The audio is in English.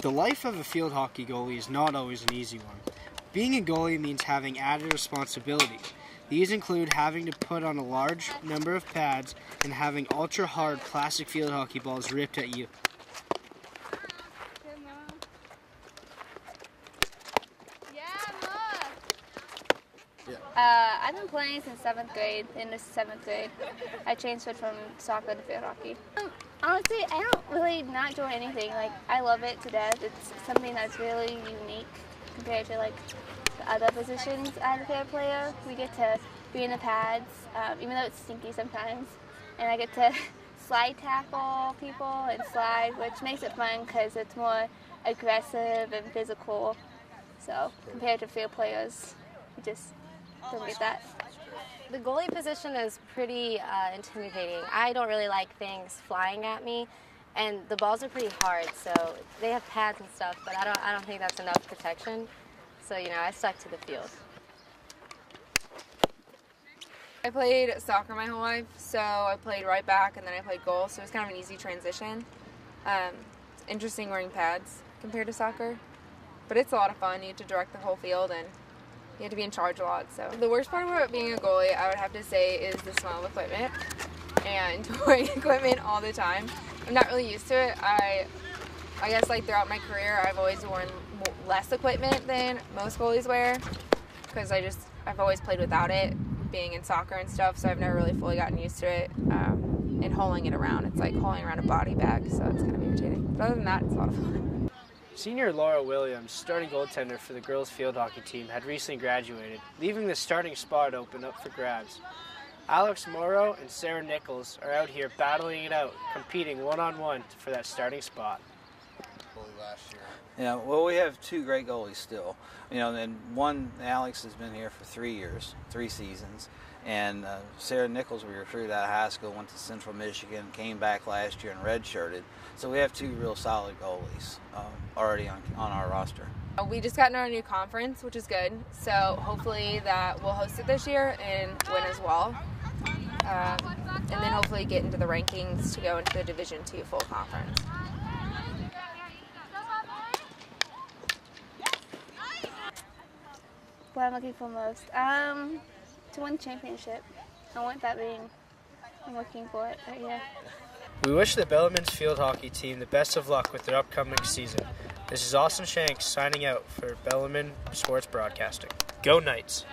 The life of a field hockey goalie is not always an easy one. Being a goalie means having added responsibilities. These include having to put on a large number of pads and having ultra hard plastic field hockey balls ripped at you. Playing since seventh grade. In the seventh grade, I transferred from soccer to field hockey. Um, honestly, I don't really not enjoy anything. Like I love it to death. It's something that's really unique compared to like the other positions as a field player. We get to be in the pads, um, even though it's stinky sometimes, and I get to slide tackle people and slide, which makes it fun because it's more aggressive and physical. So compared to field players, we just don't get that. The goalie position is pretty uh, intimidating. I don't really like things flying at me, and the balls are pretty hard. So they have pads and stuff, but I don't. I don't think that's enough protection. So you know, I stuck to the field. I played soccer my whole life, so I played right back and then I played goal, so it was kind of an easy transition. Um, interesting wearing pads compared to soccer, but it's a lot of fun. You have to direct the whole field and you have to be in charge a lot. So the worst part about being a goalie, I would have to say, is the smell of equipment and wearing equipment all the time. I'm not really used to it. I, I guess like throughout my career, I've always worn less equipment than most goalies wear because I just I've always played without it, being in soccer and stuff. So I've never really fully gotten used to it. Um, and hauling it around, it's like hauling around a body bag, so it's kind of irritating. But other than that, it's a lot of fun. Senior Laura Williams, starting goaltender for the girls field hockey team, had recently graduated, leaving the starting spot open up for grabs. Alex Morrow and Sarah Nichols are out here battling it out, competing one on one for that starting spot. Yeah, well, we have two great goalies still. You know, and one, Alex has been here for three years, three seasons. And uh, Sarah Nichols, we recruited out of high school, went to Central Michigan, came back last year and redshirted. So we have two real solid goalies um, already on, on our roster. We just got in our new conference, which is good. So hopefully that we'll host it this year and win as well. Um, and then hopefully get into the rankings to go into the Division Two full conference. What I'm looking for most, um, to win the championship. I want that being. I'm looking for it. But yeah. We wish the Bellarmine's field hockey team the best of luck with their upcoming season. This is Austin Shanks signing out for Bellarmine Sports Broadcasting. Go Knights!